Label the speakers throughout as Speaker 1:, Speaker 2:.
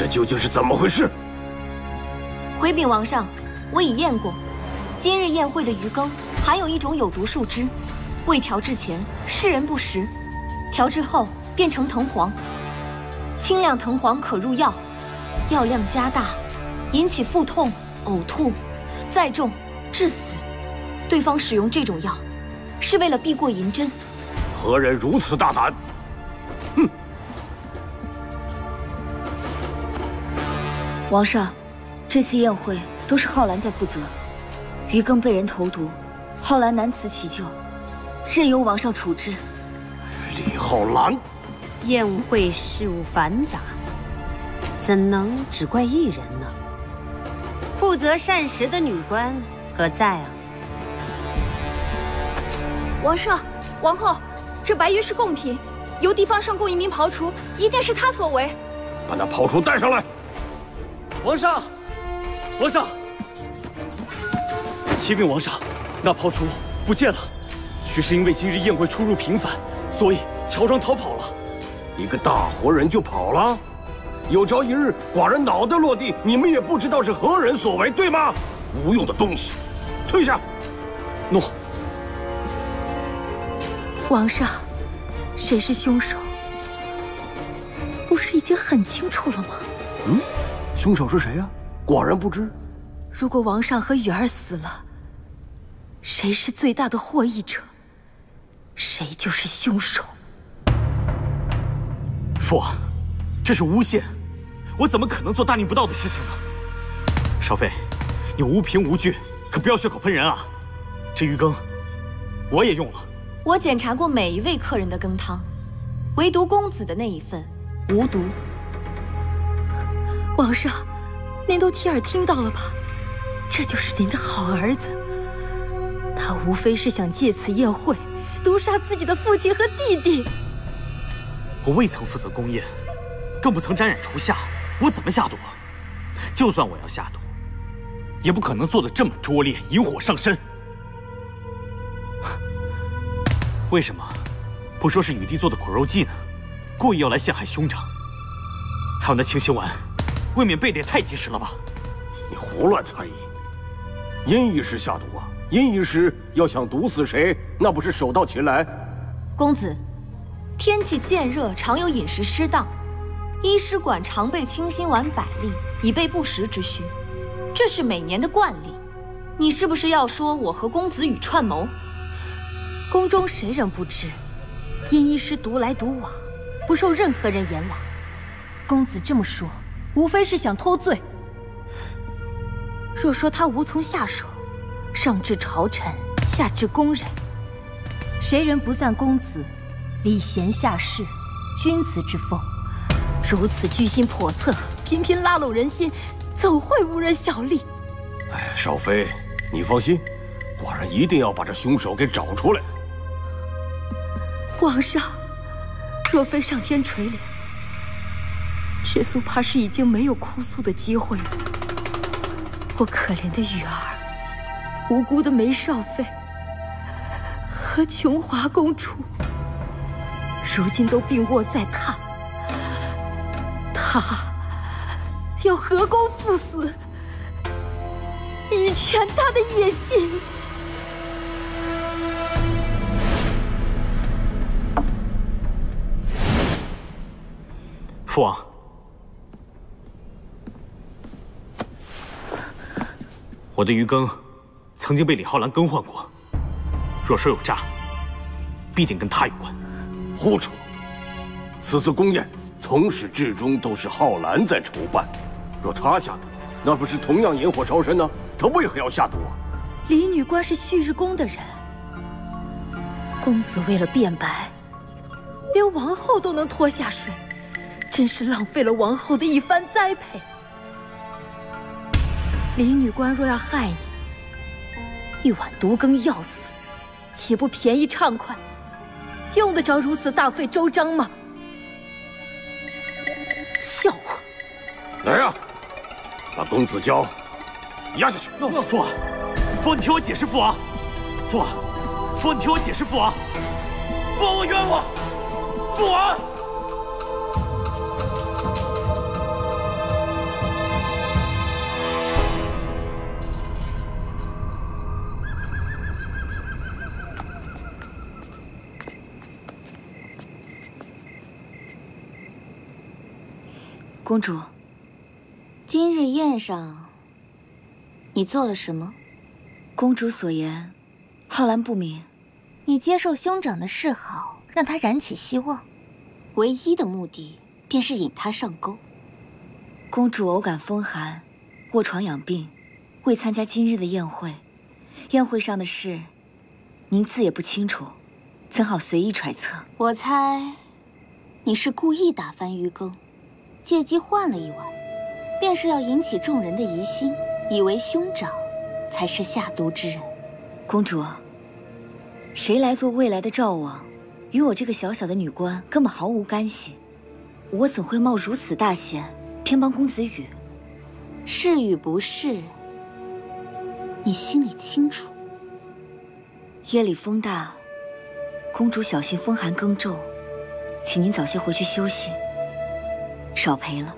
Speaker 1: 这究竟是怎么回事？
Speaker 2: 回禀王上，我已验过，今日宴会的鱼羹含有一种有毒树脂，未调制前世人不食，调制后变成藤黄。清亮藤黄可入药，药量加大，引起腹痛、呕吐，再重致死。对方使用这种药，是为了避过银针。
Speaker 1: 何人如此大胆？
Speaker 3: 王上。这次宴会都是浩兰在负责，鱼羹被人投毒，浩兰难辞其咎，任由王上处置。
Speaker 1: 李浩兰，
Speaker 4: 宴会事务繁杂，怎能只怪一人呢？负责膳食的女官何在啊？
Speaker 5: 王上、王后，这白鱼是贡品，由地方上供一名庖厨，一定是他所为。
Speaker 1: 把那庖厨带上来。
Speaker 6: 王上。王上，启禀王上，那庖厨不见了，许是因为今日宴会出入频繁，所以乔装逃跑了。
Speaker 1: 一个大活人就跑了？有朝一日寡人脑袋落地，你们也不知道是何人所为，对吗？无用的东西，退下。
Speaker 6: 诺。
Speaker 3: 王上，谁是凶手？不是已经很清楚了吗？
Speaker 1: 嗯，凶手是谁呀？寡人不知。
Speaker 3: 如果王上和雨儿死了，谁是最大的获益者，谁就是凶手。
Speaker 6: 父王，这是诬陷，我怎么可能做大逆不道的事情呢？少妃，你无凭无据，可不要血口喷人啊！这鱼羹，我也用了。
Speaker 2: 我检查过每一位客人的羹汤，唯独公子的那一份无毒。
Speaker 3: 皇上。您都亲耳听到了吧？这就是您的好儿子，他无非是想借此宴会毒杀自己的父亲和弟弟。
Speaker 6: 我未曾负责宫宴，更不曾沾染厨下，我怎么下毒？就算我要下毒，也不可能做的这么拙劣，引火上身。为什么不说是雨帝做的苦肉计呢？故意要来陷害兄长，还有那清心丸。未免背的也太及时了吧！
Speaker 1: 你胡乱猜疑，殷医师下毒啊！殷医师要想毒死谁，那不是手到擒来？
Speaker 2: 公子，天气渐热，常有饮食失当，医师馆常备清心丸百粒，以备不时之需，这是每年的惯例。你是不是要说我和公子羽串谋？
Speaker 3: 宫中谁人不知，殷医师独来独往，不受任何人言揽。公子这么说。无非是想脱罪。若说他无从下手，上至朝臣，下至宫人，谁人不赞公子礼贤下士、君子之风？如此居心叵测，频频拉拢人心，怎会无人效力？
Speaker 1: 哎，少妃，你放心，寡人一定要把这凶手给找出来。
Speaker 3: 皇上，若非上天垂怜。赤苏怕是已经没有哭诉的机会了。我可怜的雨儿，无辜的梅少妃和琼华公主，如今都病卧在榻。他要何功赴死，以全他的野心。
Speaker 6: 父王。我的鱼羹曾经被李浩然更换过，若说有诈，必定跟他有关。
Speaker 1: 胡扯！此次宫宴从始至终都是浩然在筹办，若他下毒，那不是同样引火烧身呢？他为何要下毒啊？
Speaker 3: 李女官是旭日宫的人，公子为了辩白，连王后都能拖下水，真是浪费了王后的一番栽培。李女官若要害你，一碗毒羹要死，岂不便宜畅快？用得着如此大费周章吗？笑话！
Speaker 1: 来呀，把公子娇押下去。
Speaker 6: 父王，父王，你听我解释，父王，父王，父王，你听我解释，父王，父王，我冤枉，父王。
Speaker 7: 公主，今日宴上，你做了什么？公主所言，浩然不明。
Speaker 8: 你接受兄长的示好，让他燃起希望，
Speaker 7: 唯一的目的便是引他上钩。公主偶感风寒，卧床养病，未参加今日的宴会。宴会上的事，您自也不清楚，怎好随意揣测？我猜，你是故意打翻鱼羹，借机换了一碗，便是要引起众人的疑心，以为兄长才是下毒之人。公主，谁来做未来的赵王，与我这个小小的女官根本毫无干系。我怎会冒如此大险，偏帮公子羽？是与不是？你心里清楚。夜里风大，公主小心风寒更重，请您早些回去休息，少赔了。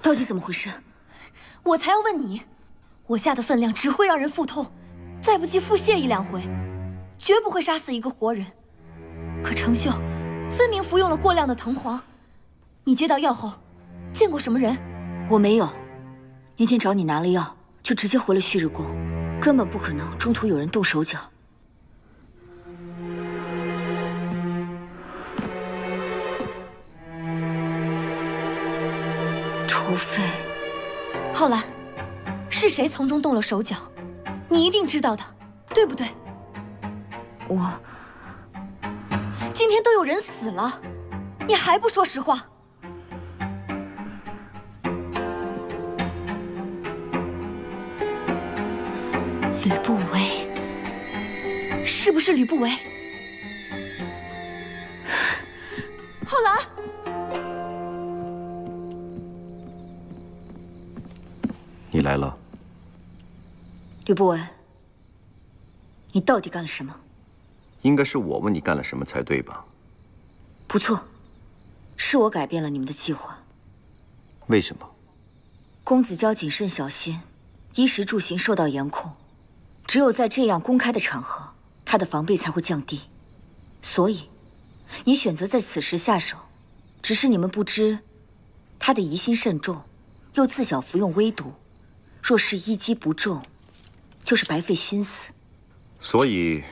Speaker 7: 到底怎么回事？
Speaker 2: 我才要问你！我下的分量只会让人腹痛。再不济腹泻一两回，绝不会杀死一个活人。可程秀分明服用了过量的藤黄。你接到药后，见过什么人？
Speaker 7: 我没有。那天找你拿了药，就直接回了旭日宫，根本不可能中途有人动手脚。除非，
Speaker 2: 浩然，是谁从中动了手脚？你一定知道的，对不对？
Speaker 7: 我
Speaker 2: 今天都有人死了，你还不说实话？
Speaker 7: 吕不韦，
Speaker 2: 是不是吕不韦？浩然，
Speaker 9: 你来了。
Speaker 7: 吕不韦，你到底干了什么？
Speaker 9: 应该是我问你干了什么才对吧？
Speaker 7: 不错，是我改变了你们的计划。
Speaker 9: 为什么？
Speaker 7: 公子娇谨慎小心，衣食住行受到严控，只有在这样公开的场合，他的防备才会降低。所以，你选择在此时下手，只是你们不知，他的疑心甚重，又自小服用微毒，若是一击不中。就是白费心思，
Speaker 9: 所以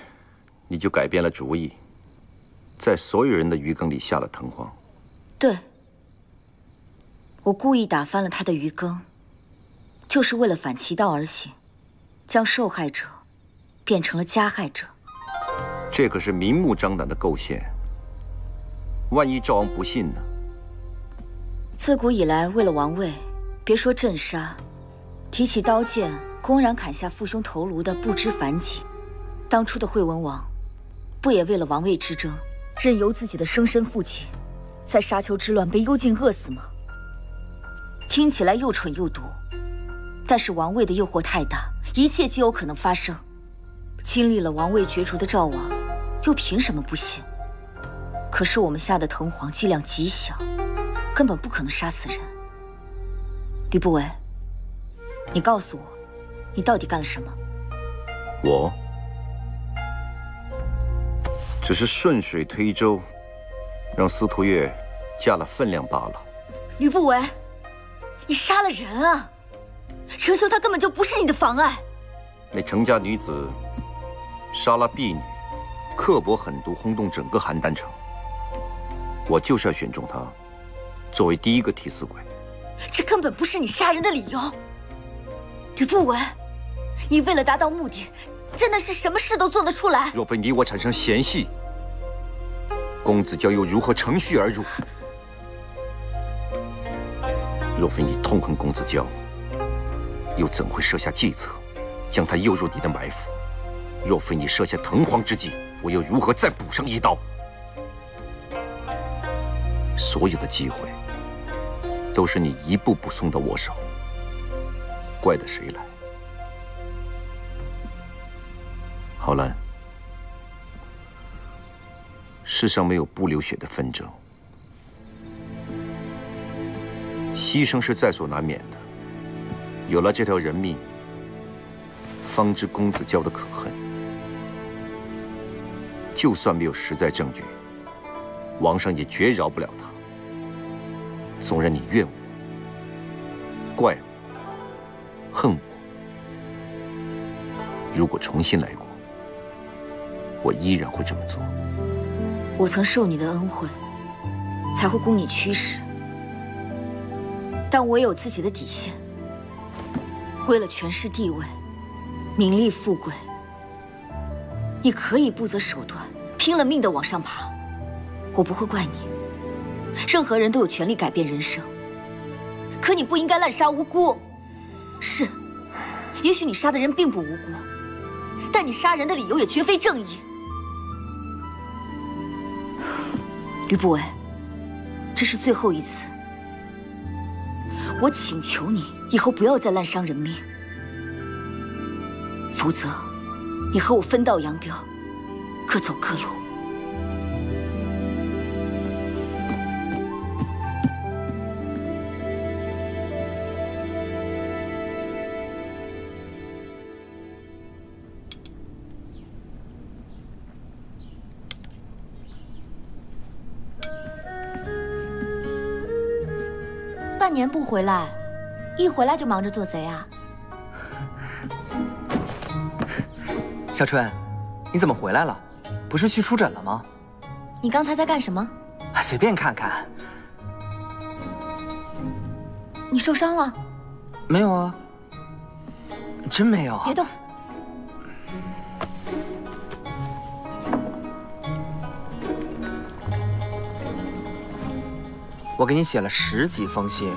Speaker 9: 你就改变了主意，在所有人的鱼羹里下了藤黄。
Speaker 7: 对，我故意打翻了他的鱼羹，就是为了反其道而行，将受害者变成了加害者。
Speaker 9: 这可是明目张胆的构陷，万一赵王不信呢？
Speaker 7: 自古以来，为了王位，别说镇杀，提起刀剑。公然砍下父兄头颅的不知凡几，当初的惠文王，不也为了王位之争，任由自己的生身父亲在沙丘之乱被幽禁饿死吗？听起来又蠢又毒，但是王位的诱惑太大，一切皆有可能发生。经历了王位角逐的赵王，又凭什么不信？可是我们下的藤黄剂量极小，根本不可能杀死人。吕不韦，你告诉我。你到底干了什么？
Speaker 9: 我只是顺水推舟，让司徒月加了分量罢了。
Speaker 7: 吕不韦，你杀了人啊！程修他根本就不是你的妨碍。
Speaker 9: 那程家女子杀了婢女，刻薄狠毒，轰动整个邯郸城。我就是要选中她，作为第一个替死鬼。
Speaker 7: 这根本不是你杀人的理由，吕不韦。你为了达到目的，真的是什么事都做得出来。
Speaker 9: 若非你我产生嫌隙，公子娇又如何乘虚而入？若非你痛恨公子娇，又怎会设下计策，将他诱入你的埋伏？若非你设下藤黄之计，我又如何再补上一刀？所有的机会，都是你一步步送到我手，怪得谁来？浩然，世上没有不流血的纷争，牺牲是在所难免的。
Speaker 10: 有了这条人命，方知公子娇的可恨。就算没有实在证据，王上也绝饶不了他。纵然你怨我、怪我、恨我，如果重新来过，我依然会这么做。
Speaker 7: 我曾受你的恩惠，才会供你驱使，但我有自己的底线。为了权势地位、名利富贵，你可以不择手段、拼了命的往上爬，我不会怪你。任何人都有权利改变人生，可你不应该滥杀无辜。是，也许你杀的人并不无辜，但你杀人的理由也绝非正义。吕不韦，这是最后一次。我请求你以后不要再滥伤人命，否则，你和我分道扬镳，各走各路。半年不回来，一回来就忙着做贼啊！
Speaker 11: 小春，你怎么回来了？不是去出诊了吗？
Speaker 7: 你刚才在干什么？
Speaker 11: 随便看看。
Speaker 7: 你受伤了？
Speaker 11: 没有啊，真没有。
Speaker 7: 别动。
Speaker 11: 我给你写了十几封信，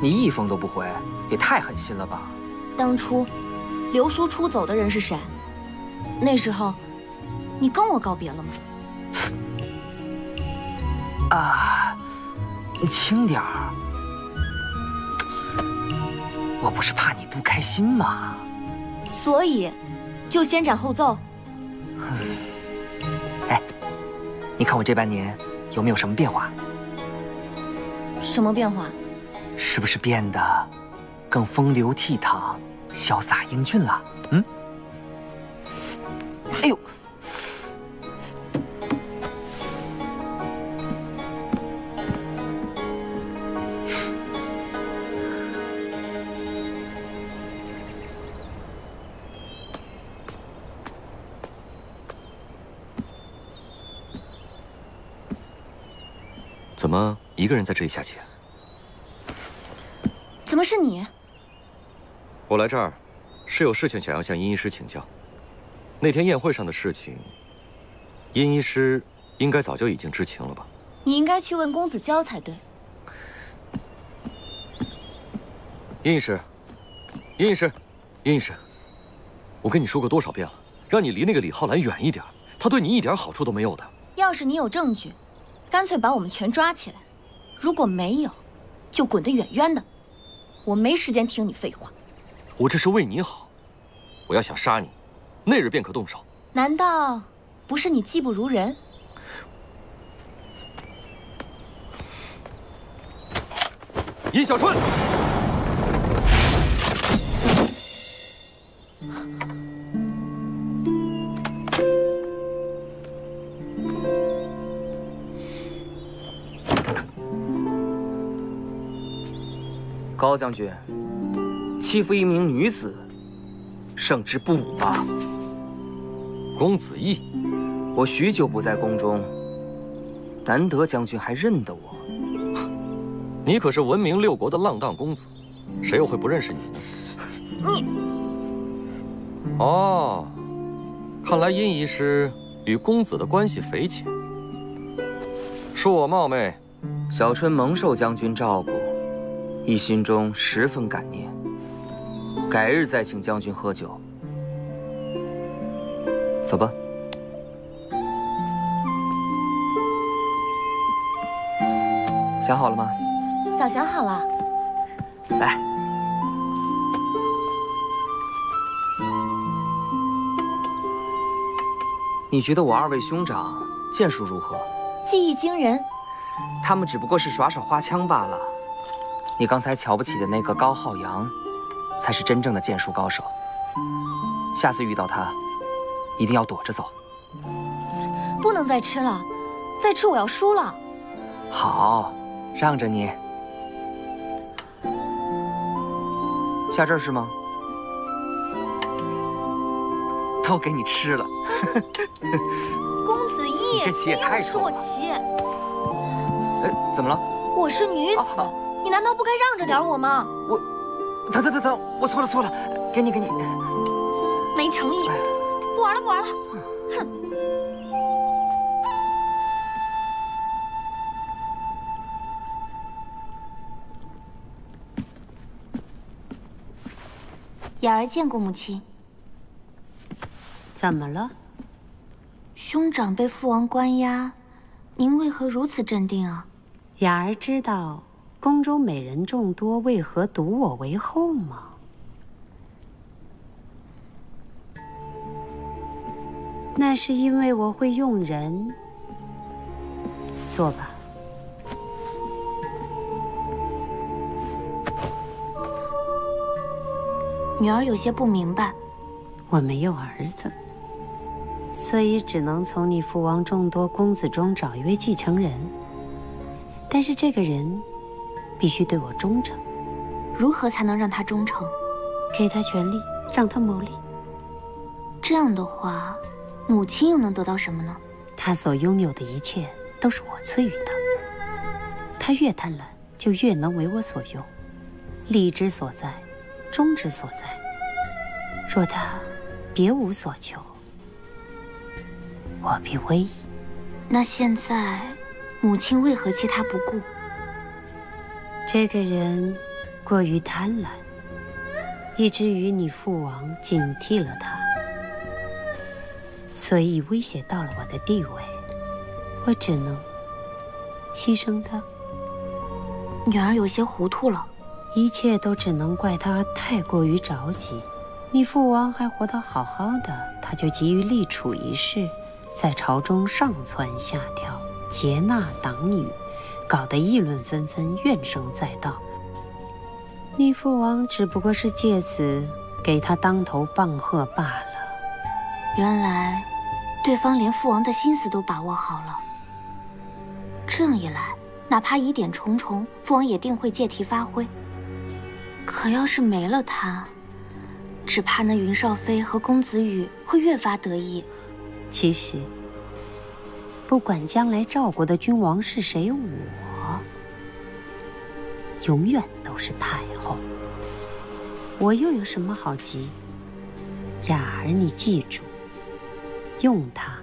Speaker 11: 你一封都不回，也太狠心了吧！
Speaker 7: 当初刘叔出走的人是谁？那时候你跟我告别了吗？
Speaker 11: 啊，你轻点儿！我不是怕你不开心吗？
Speaker 7: 所以就先斩后奏。
Speaker 11: 哎，你看我这半年有没有什么变化？
Speaker 7: 什么变化？
Speaker 11: 是不是变得更风流倜傥、潇洒英俊了？嗯？哎呦！
Speaker 10: 怎么一个人在这里下棋？
Speaker 7: 怎么是你？
Speaker 10: 我来这儿是有事情想要向殷医师请教。那天宴会上的事情，殷医师应该早就已经知情了吧？
Speaker 7: 你应该去问公子娇才对。
Speaker 10: 殷医师，殷医师，殷医师，我跟你说过多少遍了，让你离那个李浩然远一点，他对你一点好处都没有的。
Speaker 7: 要是你有证据。干脆把我们全抓起来，如果没有，就滚得远远的。我没时间听你废话。
Speaker 10: 我这是为你好，我要想杀你，那日便可动手。
Speaker 7: 难道不是你技不如人？
Speaker 10: 殷小春。
Speaker 11: 高将军，欺负一名女子，胜之不武吧？
Speaker 10: 公子义，
Speaker 11: 我许久不在宫中，难得将军还认得我。
Speaker 10: 你可是闻名六国的浪荡公子，谁又会不认识你
Speaker 7: 呢？你……
Speaker 10: 哦，看来殷医师与公子的关系匪浅。恕我冒昧，
Speaker 11: 小春蒙受将军照顾。一心中十分感念，改日再请将军喝酒。走吧。想好了吗？
Speaker 7: 早想好了。
Speaker 11: 来，你觉得我二位兄长剑术如何？
Speaker 7: 技艺惊人。
Speaker 11: 他们只不过是耍耍花枪罢了。你刚才瞧不起的那个高浩洋，才是真正的剑术高手。下次遇到他，一定要躲着走。
Speaker 2: 不能再吃了，再吃我要输了。
Speaker 11: 好，让着你。下这儿是吗？都给你吃了。
Speaker 2: 公子义，
Speaker 11: 你这棋也太
Speaker 2: 吃我棋。
Speaker 11: 哎，怎么了？
Speaker 2: 我是女子，你难道不该让着点我吗？
Speaker 11: 我，等等等等，我错了错了，给你给你。
Speaker 2: 没诚意，不玩了不玩了，哼！
Speaker 12: 雅儿见过母亲。
Speaker 4: 怎么了？
Speaker 12: 兄长被父王关押，您为何如此镇定啊？
Speaker 4: 雅儿知道宫中美人众多，为何独我为后吗？那是因为我会用人。坐吧。
Speaker 12: 女儿有些不明白。
Speaker 4: 我没有儿子，所以只能从你父王众多公子中找一位继承人。但是这个人必须对我忠诚。
Speaker 12: 如何才能让他忠诚？
Speaker 4: 给他权力，让他谋利。
Speaker 12: 这样的话，母亲又能得到什么呢？
Speaker 4: 他所拥有的一切都是我赐予的。他越贪婪，就越能为我所用。利之所在，忠之所在。若他别无所求，我必危矣。
Speaker 12: 那现在，母亲为何弃他不顾？
Speaker 4: 这个人过于贪婪，以至于你父王警惕了他，所以威胁到了我的地位，我只能牺牲他。
Speaker 12: 女儿有些糊涂了，
Speaker 4: 一切都只能怪他太过于着急。你父王还活得好好的，他就急于立储一事，在朝中上蹿下跳，劫纳党羽，搞得议论纷纷，怨声载道。你父王只不过是借此给他当头棒喝罢了。
Speaker 12: 原来，对方连父王的心思都把握好了。这样一来，哪怕疑点重重，父王也定会借题发挥。可要是没了他，只怕那云少妃和公子羽会越发得意。
Speaker 4: 其实，不管将来赵国的君王是谁，我永远都是太后。我又有什么好急？雅儿，你记住，用他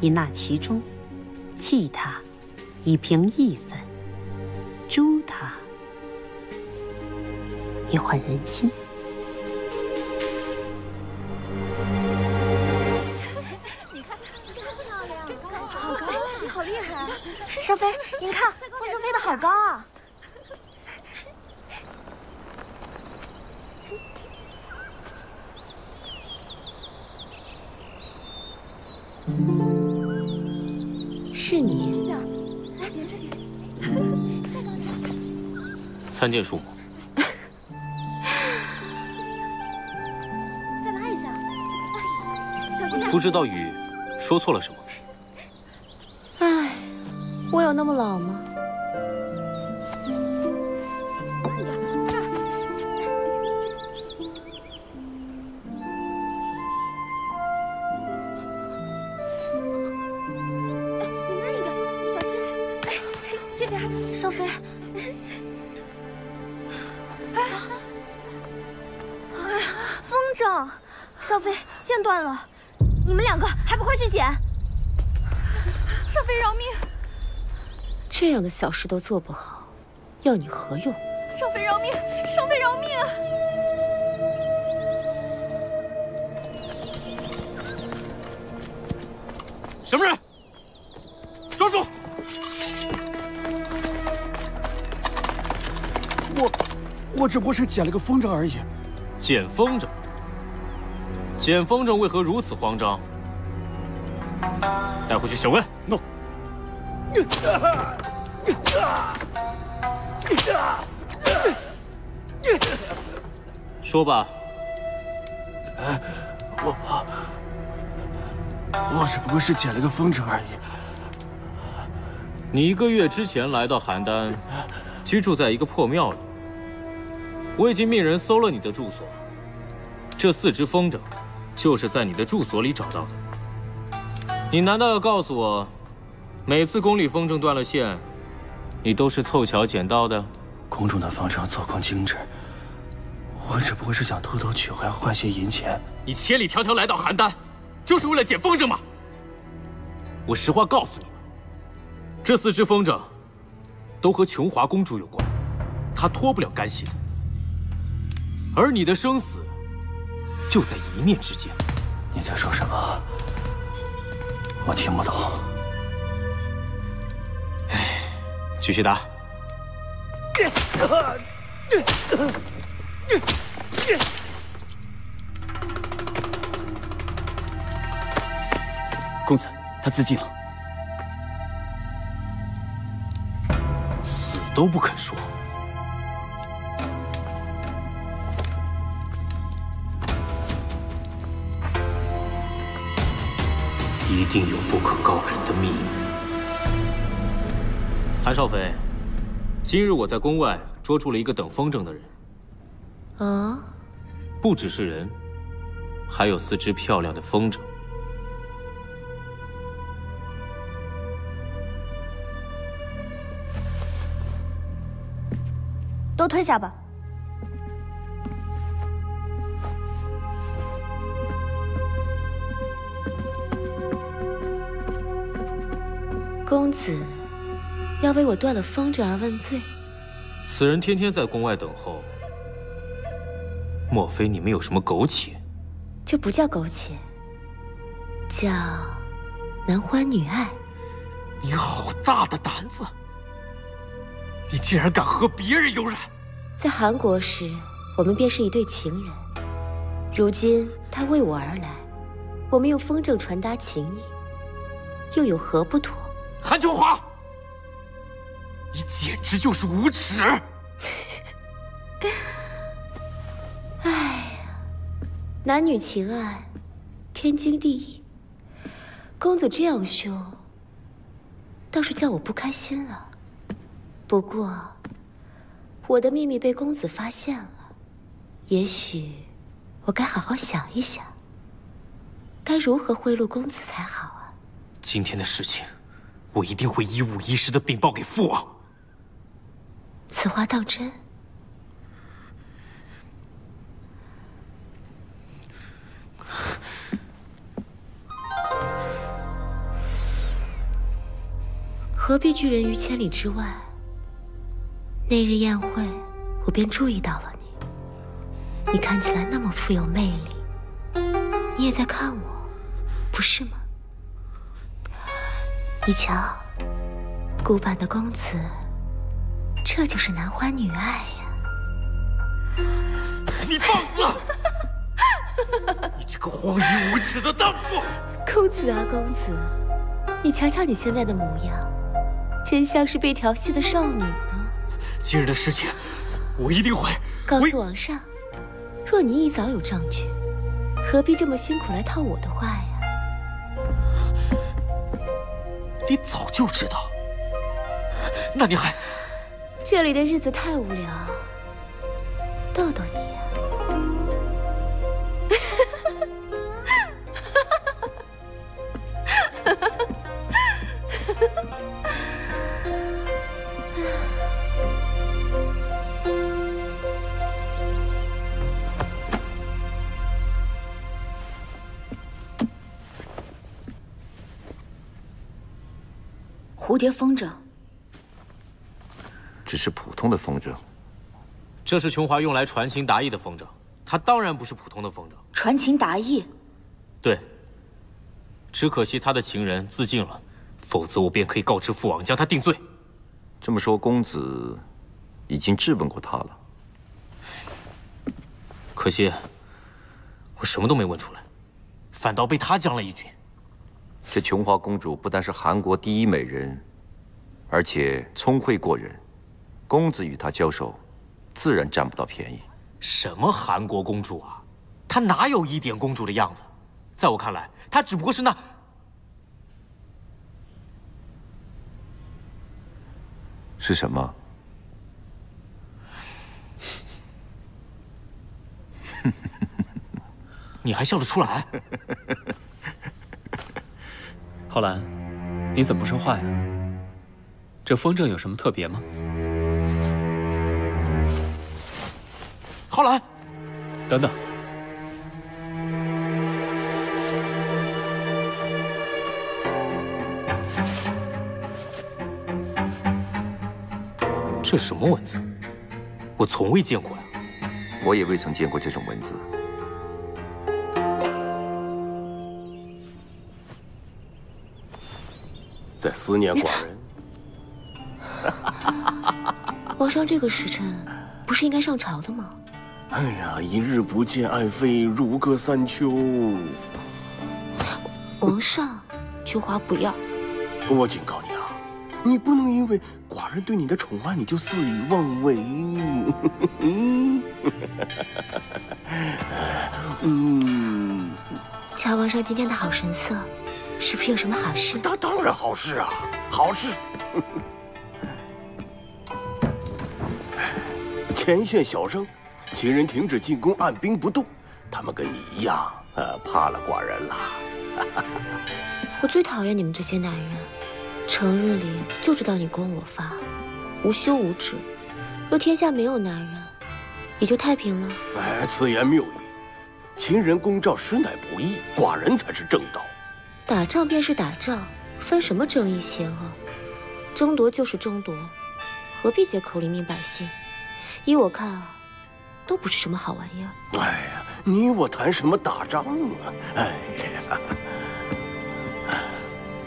Speaker 4: 以纳其中，弃他以平义愤，诛他以缓人心。
Speaker 2: 少妃，您看，风筝飞得好高啊！
Speaker 4: 是你，
Speaker 2: 来点这里，
Speaker 13: 参见叔母。
Speaker 2: 再拉一下，小心点。
Speaker 13: 不知道雨说错了什么。
Speaker 8: 那么老吗？
Speaker 2: 你慢一点，小心。哎，这边，少妃。哎，哎呀，风筝，少飞线断了，你们两个还不快去捡？少飞饶命！
Speaker 8: 这样的小事都做不好，要你何用？
Speaker 2: 少妃饶命！少妃饶命！
Speaker 13: 什么人？抓住！
Speaker 14: 我，我只不过是捡了个风筝而已。
Speaker 13: 捡风筝？捡风筝为何如此慌张？带回去审问。
Speaker 14: 诺。
Speaker 13: 说吧。
Speaker 14: 我我只不过是捡了个风筝而已。
Speaker 13: 你一个月之前来到邯郸，居住在一个破庙里。我已经命人搜了你的住所，这四只风筝，就是在你的住所里找到的。你难道要告诉我，每次宫里风筝断了线，你都是凑巧捡到的？
Speaker 14: 宫中的风筝做工精致，我只不过是想偷偷取回换些银钱。
Speaker 13: 你千里迢迢来到邯郸，就是为了捡风筝吗？我实话告诉你们，这四只风筝都和琼华公主有关，她脱不了干系的。而你的生死就在一念之间。
Speaker 14: 你在说什么？我听不懂。
Speaker 13: 哎，继续打。
Speaker 14: 公子，他自尽了。
Speaker 13: 死都不肯说。一定有不可告人的秘密。韩少飞，今日我在宫外捉住了一个等风筝的人。
Speaker 8: 啊？
Speaker 13: 不只是人，还有四只漂亮的风筝。
Speaker 7: 都退下吧。
Speaker 8: 公子要为我断了风筝而问罪？
Speaker 13: 此人天天在宫外等候，莫非你们有什么苟且？
Speaker 8: 这不叫苟且，叫男欢女爱。
Speaker 13: 你好大的胆子！你竟然敢和别人有染！
Speaker 8: 在韩国时，我们便是一对情人。如今他为我而来，我们用风筝传达情意，又有何不妥？
Speaker 13: 韩秋华，你简直就是无耻！
Speaker 8: 男女情爱，天经地义。公子这样凶，倒是叫我不开心了。不过，我的秘密被公子发现了，也许我该好好想一想，该如何贿赂公子才好啊。
Speaker 13: 今天的事情。我一定会一五一十的禀报给父王。
Speaker 8: 此话当真？何必拒人于千里之外？那日宴会，我便注意到了你。你看起来那么富有魅力，你也在看我，不是吗？你瞧，古板的公子，这就是男欢女爱呀！
Speaker 13: 你放肆！你这个荒淫无耻的荡妇！
Speaker 8: 公子啊，公子，你瞧瞧你现在的模样，真像是被调戏的少女呢。
Speaker 13: 今日的事情，我一定会
Speaker 8: 告诉王上。若你一早有证据，何必这么辛苦来套我的话呀？
Speaker 13: 你早就知道，那你还……
Speaker 8: 这里的日子太无聊，逗逗你
Speaker 7: 蝶风筝，
Speaker 9: 只是普通的风筝。
Speaker 13: 这是琼华用来传情达意的风筝，它当然不是普通的风筝。
Speaker 7: 传情达意，
Speaker 13: 对。只可惜他的情人自尽了，否则我便可以告知父王，将他定罪。
Speaker 9: 这么说，公子已经质问过他了。
Speaker 13: 可惜，我什么都没问出来，反倒被他将了一军。
Speaker 9: 这琼华公主不但是韩国第一美人，而且聪慧过人，公子与她交手，自然占不到便宜。
Speaker 13: 什么韩国公主啊？她哪有一点公主的样子？在我看来，她只不过是那……
Speaker 9: 是什么？
Speaker 13: 你还笑得出来？
Speaker 15: 浩然，你怎么不说话呀？这风筝有什么特别吗？
Speaker 13: 浩然，
Speaker 15: 等等，
Speaker 13: 这什么文字？我从未见过呀。
Speaker 9: 我也未曾见过这种文字。
Speaker 1: 在思念寡人。
Speaker 8: 皇上这个时辰不是应该上朝的吗？
Speaker 1: 哎呀，一日不见爱妃，如隔三秋。
Speaker 8: 皇上，秋华不要。
Speaker 1: 我警告你啊，你不能因为寡人对你的宠爱，你就肆意妄为。
Speaker 8: 嗯。瞧皇上今天的好神色，是不是有什么好事？
Speaker 1: 当当然好事啊，好事。前线小生，秦人停止进攻，按兵不动。他们跟你一样，呃，怕了寡人了。
Speaker 8: 我最讨厌你们这些男人，成日里就知道你攻我发，无休无止。若天下没有男人，也就太平了。
Speaker 1: 哎，此言谬矣。秦人攻赵实乃不义，寡人才是正道。
Speaker 8: 打仗便是打仗，分什么正义邪恶？争夺就是争夺，何必借口黎民百姓？依我看啊，都不是什么好玩意儿。
Speaker 1: 哎呀，你我谈什么打仗啊？哎呀，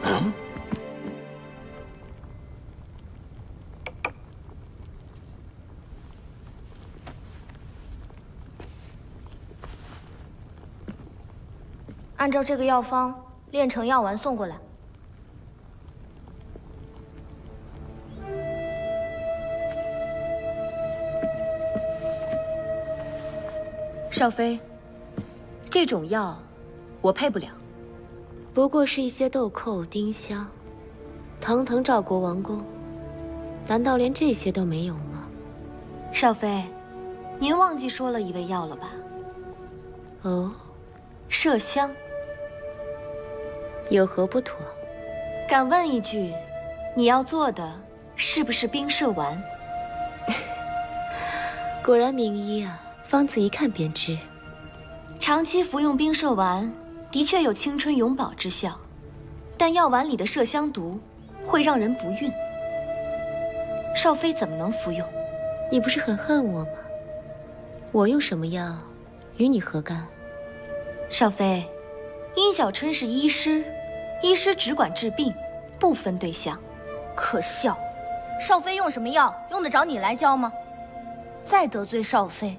Speaker 1: 嗯，
Speaker 16: 按照这个药方炼成药丸送过来。
Speaker 2: 少妃，这种药我配不了。
Speaker 8: 不过是一些豆蔻、丁香，堂堂赵国王宫，难道连这些都没有吗？
Speaker 2: 少妃，您忘记说了一味药了吧？
Speaker 8: 哦，
Speaker 2: 麝香。
Speaker 8: 有何不妥？
Speaker 2: 敢问一句，你要做的是不是冰麝丸？
Speaker 8: 果然名医啊！方子一看便知，
Speaker 2: 长期服用冰麝丸的确有青春永葆之效，但药丸里的麝香毒会让人不孕。少妃怎么能服用？
Speaker 8: 你不是很恨我吗？我用什么药，与你何干？
Speaker 2: 少妃，殷小春是医师，医师只管治病，不分对象。
Speaker 16: 可笑！少妃用什么药，用得着你来教吗？再得罪少妃！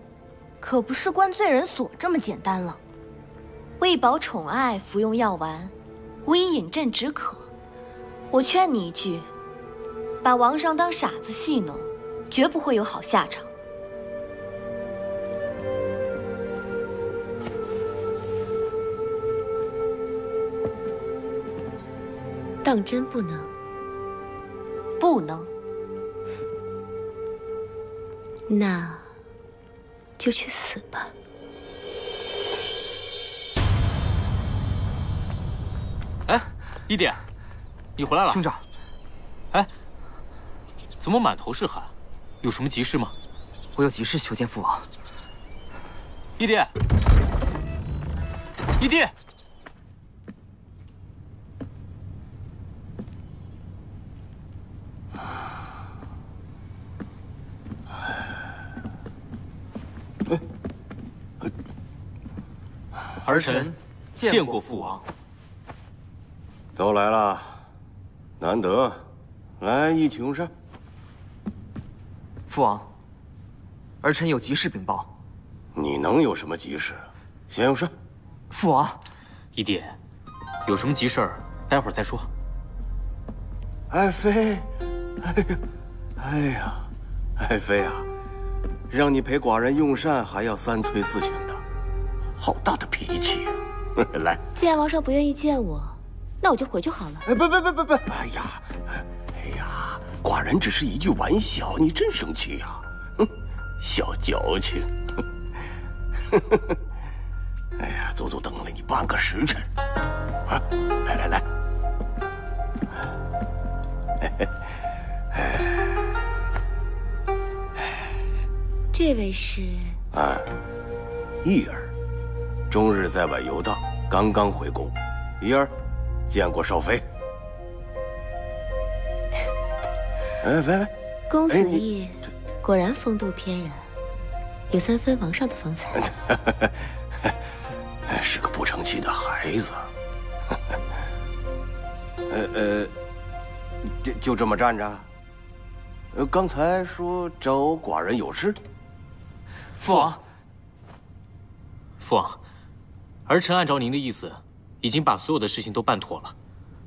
Speaker 16: 可不是关罪人所这么简单了。
Speaker 2: 为保宠爱，服用药丸，无以饮鸩止渴。我劝你一句，把王上当傻子戏弄，绝不会有好下场。
Speaker 8: 当真不能？
Speaker 2: 不能。
Speaker 8: 那。就去死吧！
Speaker 13: 哎，一弟，你回来了，
Speaker 11: 兄长。
Speaker 13: 哎，怎么满头是汗？有什么急事吗？
Speaker 11: 我有急事求见父王。
Speaker 13: 一弟，一弟。儿臣见过父王。
Speaker 1: 都来了，难得，来一起用膳。
Speaker 11: 父王，儿臣有急事禀报。
Speaker 1: 你能有什么急事？先用膳。
Speaker 11: 父王，
Speaker 13: 义弟，有什么急事儿，待会儿再说。
Speaker 1: 爱妃，哎呀，哎呀，爱妃啊，让你陪寡人用膳，还要三催四请的，好大的脾气呀！来，
Speaker 2: 既然王上不愿意见我，那我就回去好了。
Speaker 1: 哎，不不不不不，哎呀，哎呀，寡人只是一句玩笑，你真生气呀？哼，小矫情！哎呀，足足等了你半个时辰，啊，来来来，
Speaker 2: 这位是？
Speaker 1: 啊，义儿，终日在外游荡，刚刚回宫。义儿，见过少妃。哎，来来，
Speaker 2: 公子义果然风度翩然，有三分王上的风采。
Speaker 1: 是个不成器的孩子。呃呃，就就这么站着？呃，刚才说找寡人有事。
Speaker 13: 父王，父王，儿臣按照您的意思，已经把所有的事情都办妥了，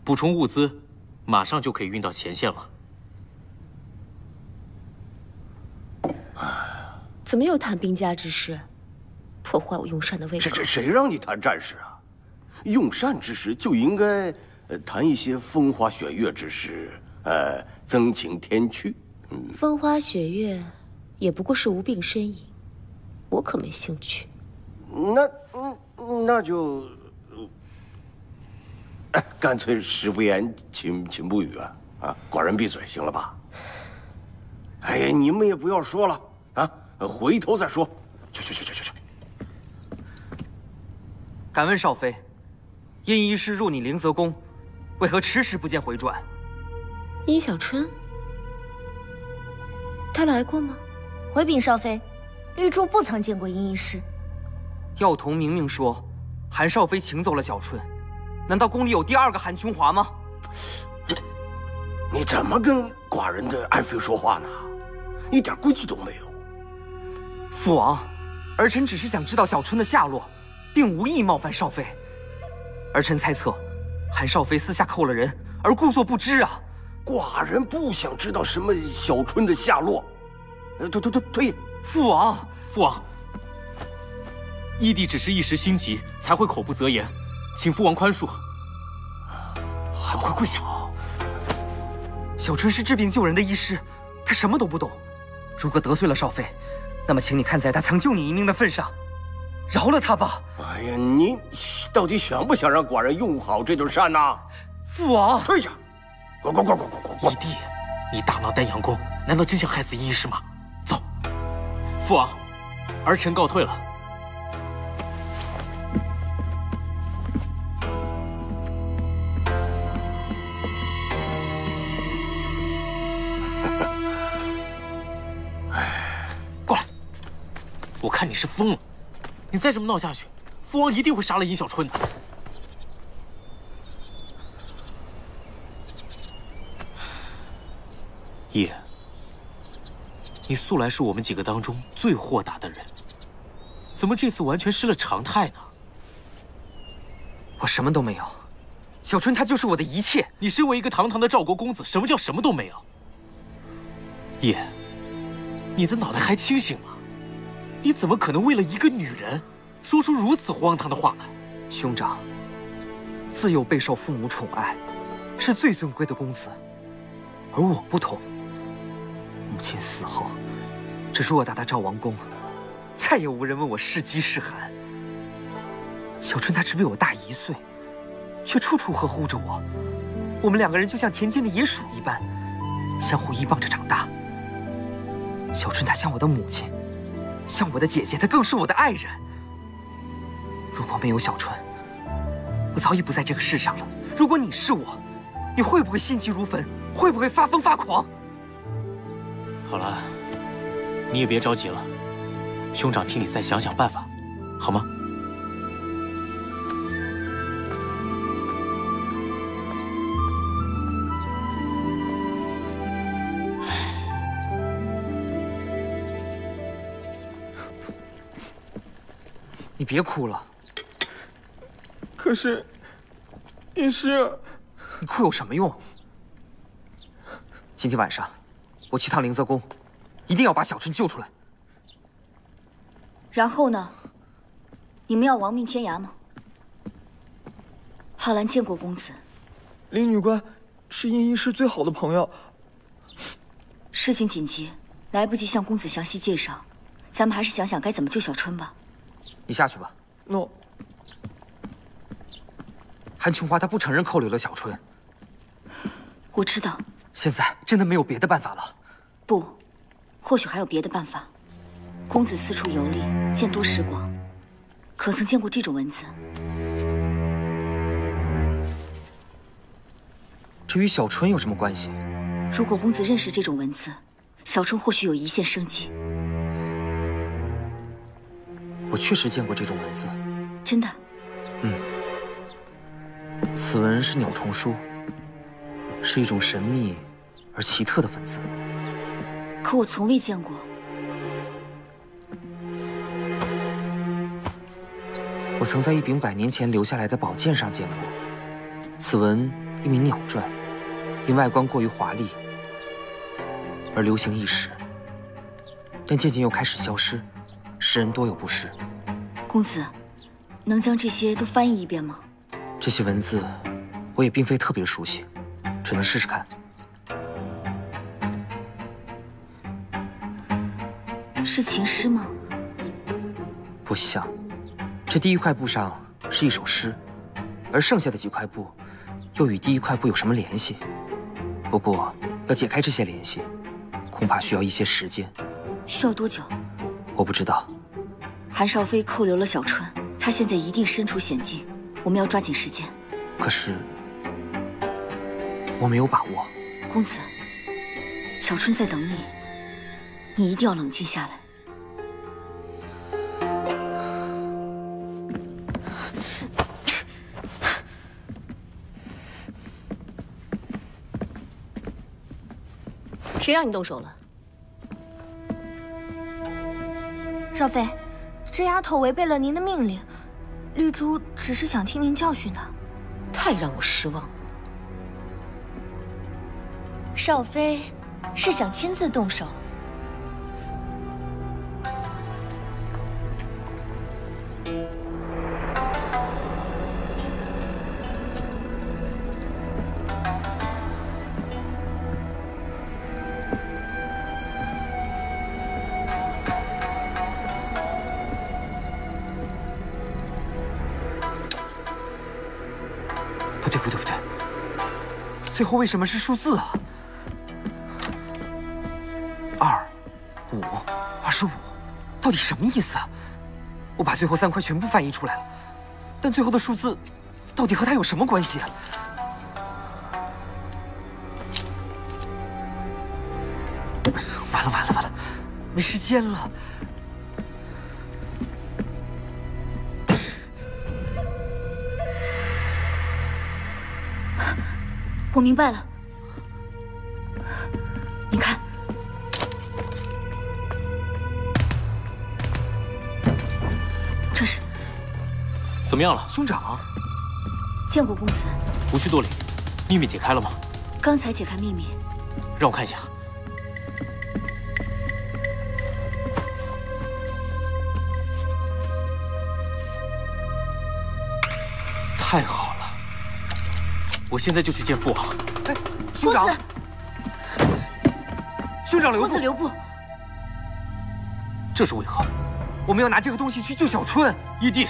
Speaker 13: 补充物资，马上就可以运到前线了。
Speaker 2: 怎么又谈兵家之事，破坏我用膳的胃口？
Speaker 1: 这这谁让你谈战事啊？用膳之时就应该呃谈一些风花雪月之事，呃，增情添趣。
Speaker 2: 嗯，风花雪月也不过是无病呻吟，我可没兴趣。
Speaker 1: 那嗯，那就，哎，干脆食不言，寝寝不语啊！啊，寡人闭嘴，行了吧？哎呀，你们也不要说了啊！回头再说，去去去去去去。
Speaker 11: 敢问少妃，殷医师入你灵泽宫，为何迟迟不见回转？
Speaker 2: 殷小春，他来过吗？
Speaker 16: 回禀少妃，玉珠不曾见过殷医师。
Speaker 11: 药童明明说，韩少妃请走了小春，难道宫里有第二个韩琼华吗？
Speaker 1: 你怎么跟寡人的爱妃说话呢？一点规矩都没有。
Speaker 11: 父王，儿臣只是想知道小春的下落，并无意冒犯少妃。儿臣猜测，韩少妃私下扣了人，而故作不知啊。
Speaker 1: 寡人不想知道什么小春的下落。呃，退退退退！
Speaker 11: 父王，
Speaker 13: 父王，义弟只是一时心急，才会口不择言，请父王宽恕。
Speaker 11: 还不快跪下！小春是治病救人的医师，他什么都不懂。如果得罪了少妃，那么，请你看在他曾救你一命的份上，饶了他吧。
Speaker 1: 哎呀，你到底想不想让寡人用好这顿膳呢？
Speaker 11: 父王，
Speaker 1: 退下！滚滚滚滚滚滚！
Speaker 13: 义弟，你大闹丹阳宫，难道真想害死医师吗？走，父王，儿臣告退了。是疯了！你再这么闹下去，父王一定会杀了尹小春的。叶，你素来是我们几个当中最豁达的人，怎么这次完全失了常态呢？
Speaker 11: 我什么都没有，小春她就是我的一切。
Speaker 13: 你身为一个堂堂的赵国公子，什么叫什么都没有？叶，你的脑袋还清醒吗？你怎么可能为了一个女人，说出如此荒唐的话来？
Speaker 11: 兄长，自幼备受父母宠爱，是最尊贵的公子，而我不同。母亲死后，这偌大的赵王宫，再也无人问我是饥是寒。小春她只比我大一岁，却处处呵护着我。我们两个人就像田间的野鼠一般，相互依傍着长大。小春她像我的母亲。像我的姐姐，她更是我的爱人。如果没有小春，我早已不在这个世上了。如果你是我，你会不会心急如焚？会不会发疯发狂？
Speaker 13: 好了，你也别着急了，兄长替你再想想办法，好吗？
Speaker 11: 别哭了。
Speaker 14: 可是，医师，
Speaker 11: 你哭有什么用？今天晚上，我去趟灵泽宫，一定要把小春救出来。
Speaker 7: 然后呢？你们要亡命天涯吗？浩然见过公子。
Speaker 17: 林女官是殷医师最好的朋友。
Speaker 7: 事情紧急，来不及向公子详细介绍，咱们还是想想该怎么救小春吧。
Speaker 11: 你下去吧。
Speaker 17: 诺。
Speaker 11: 韩琼花她不承认扣留了小春。
Speaker 7: 我知道。
Speaker 11: 现在真的没有别的办法了。
Speaker 7: 不，或许还有别的办法。公子四处游历，见多识广，可曾见过这种文字？
Speaker 11: 这与小春有什么关系？
Speaker 7: 如果公子认识这种文字，小春或许有一线生机。
Speaker 11: 我确实见过这种文字。
Speaker 7: 真的？
Speaker 11: 嗯。此文是鸟虫书，是一种神秘而奇特的文字。
Speaker 7: 可我从未见过。
Speaker 11: 我曾在一柄百年前留下来的宝剑上见过，此文一名鸟篆，因外观过于华丽而流行一时，但渐渐又开始消失，诗人多有不识。
Speaker 7: 公子，能将这些都翻译一遍吗？
Speaker 11: 这些文字我也并非特别熟悉，只能试试看。
Speaker 7: 是情诗吗？
Speaker 11: 不像。这第一块布上是一首诗，而剩下的几块布又与第一块布有什么联系？不过要解开这些联系，恐怕需要一些时间。
Speaker 7: 需要多久？
Speaker 11: 我不知道。
Speaker 7: 韩少飞扣留了小春，他现在一定身处险境，我们要抓紧时间。
Speaker 11: 可是我没有把握。
Speaker 7: 公子，小春在等你，你一定要冷静下来。
Speaker 8: 谁让你动手了？
Speaker 16: 少妃，这丫头违背了您的命令，绿珠只是想听您教训她。
Speaker 8: 太让我失望。
Speaker 7: 少妃是想亲自动手？
Speaker 11: 不对不对不对最后为什么是数字啊？二五二十五，到底什么意思啊？我把最后三块全部翻译出来了，但最后的数字到底和它有什么关系啊？完了完了完了，没时间了。
Speaker 7: 我明白了，你看，这是
Speaker 13: 怎么样了，
Speaker 11: 兄长？
Speaker 7: 见过公子，
Speaker 13: 无需多礼。秘密解开了吗？
Speaker 7: 刚才解开秘密，
Speaker 13: 让我看一下。太好。我现在就去见父王。
Speaker 11: 哎，兄长，兄长留步！
Speaker 7: 公子留步！
Speaker 13: 这是为何？
Speaker 11: 我们要拿这个东西去救小春。
Speaker 13: 义弟，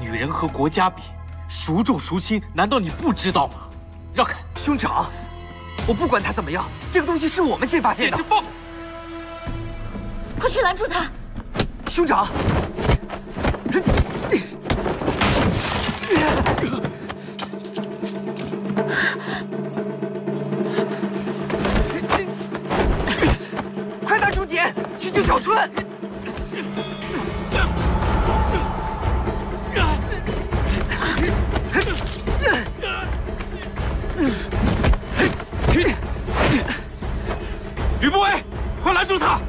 Speaker 13: 女人和国家比，孰重孰轻？难道你不知道吗？让开！
Speaker 11: 兄长，我不管他怎么样，这个东西是我们先发现的。
Speaker 13: 简直放肆！
Speaker 7: 快去拦住他！
Speaker 11: 兄长。去救小春！
Speaker 13: 吕不韦，快拦住他！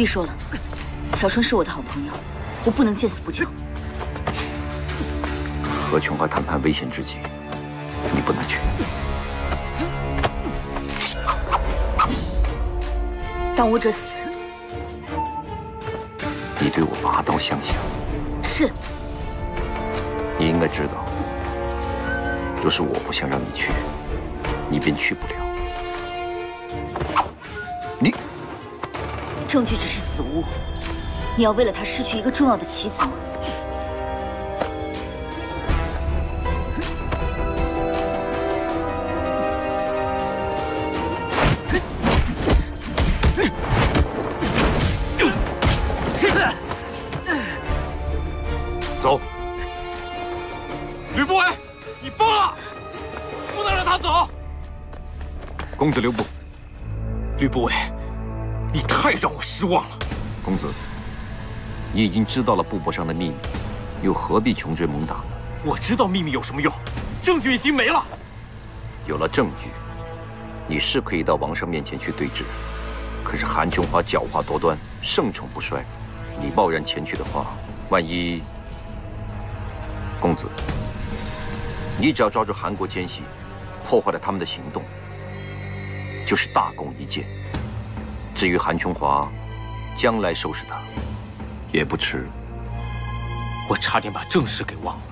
Speaker 7: 必说了，小春是我的好朋友，我不能见死不救。
Speaker 9: 和琼花谈判危险之际，你你不能去。
Speaker 3: 当我者死。
Speaker 9: 你对我拔刀相向。
Speaker 3: 是。
Speaker 9: 你应该知道，若是我不想让你去，你便去不了。
Speaker 3: 证据只是死物，你要为了他失去一个重要的棋子吗？
Speaker 9: 走！
Speaker 13: 吕不韦，你疯了！不能让他走！
Speaker 9: 公子留步，
Speaker 13: 吕不韦。失望了。
Speaker 9: 公子，你已经知道了布帛上的秘密，又何必穷追猛打呢？
Speaker 13: 我知道秘密有什么用？证据已经没了。
Speaker 9: 有了证据，你是可以到王上面前去对质。可是韩琼华狡猾多端，盛宠不衰，你贸然前去的话，万一……公子，你只要抓住韩国奸细，破坏了他们的行动。就是大功一件。至于韩琼华，将来收拾他也不迟。
Speaker 13: 我差点把正事给忘了。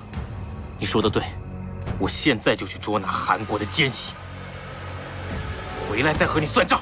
Speaker 13: 你说的对，我现在就去捉拿韩国的奸细，回来再和你算账。